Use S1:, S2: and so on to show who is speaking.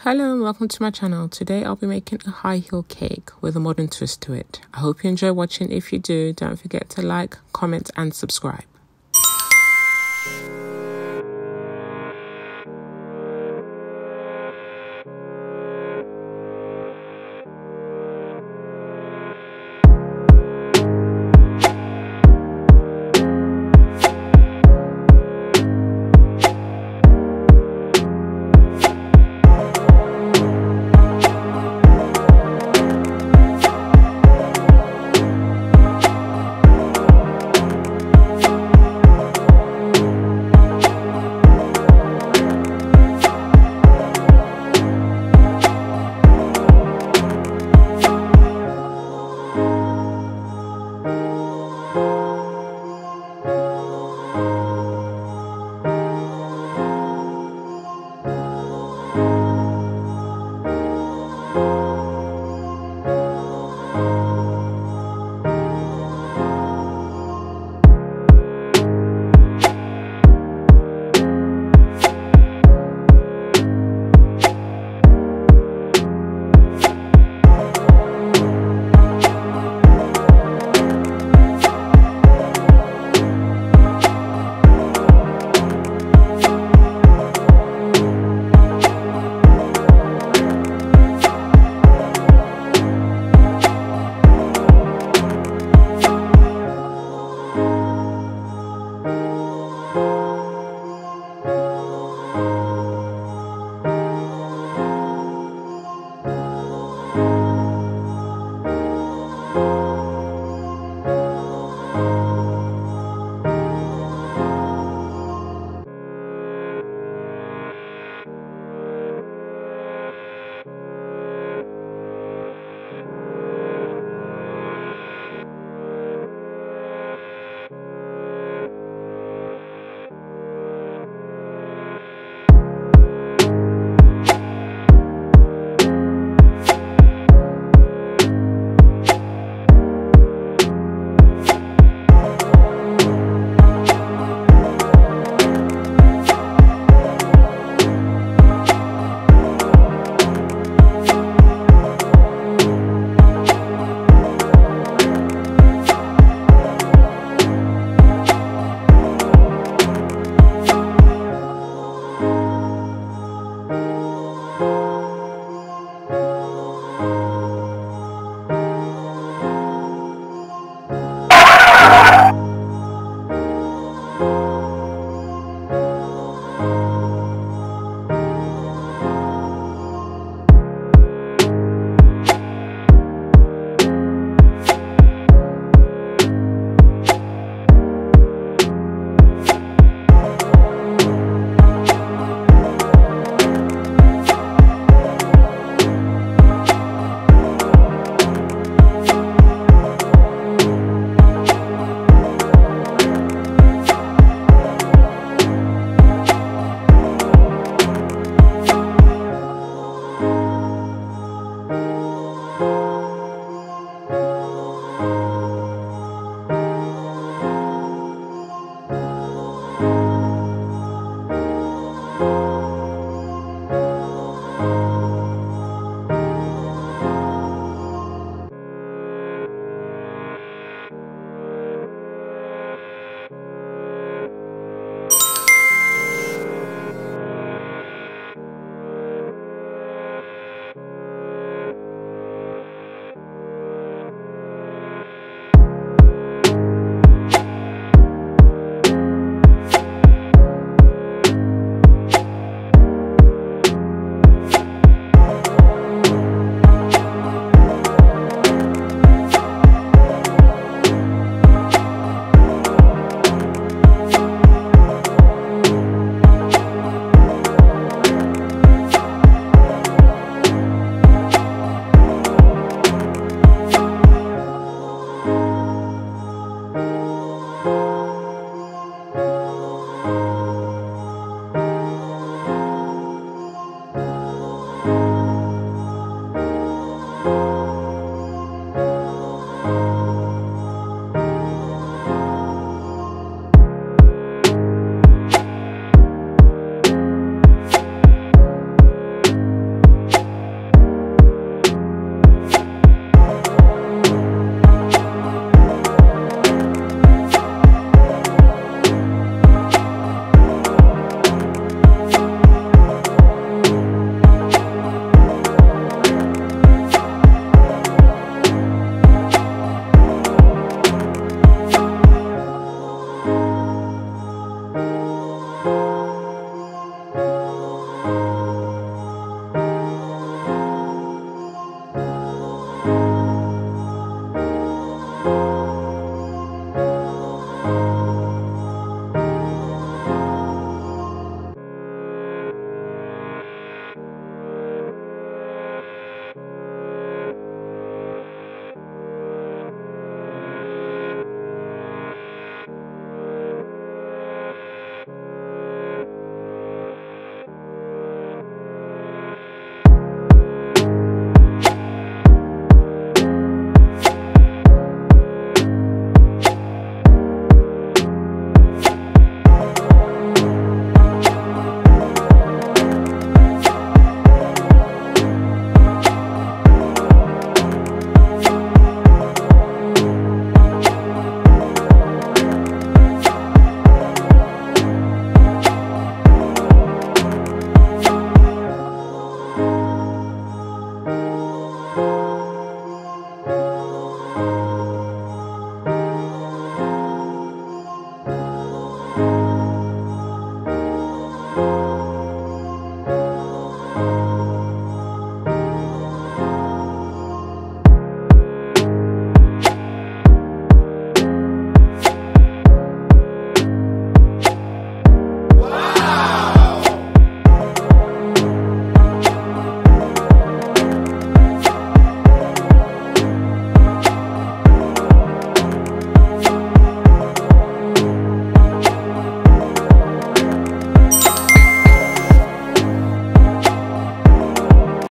S1: Hello and welcome to my channel. Today I'll be making a high heel cake with a modern twist to it. I hope you enjoy watching. If you do, don't forget to like, comment and subscribe.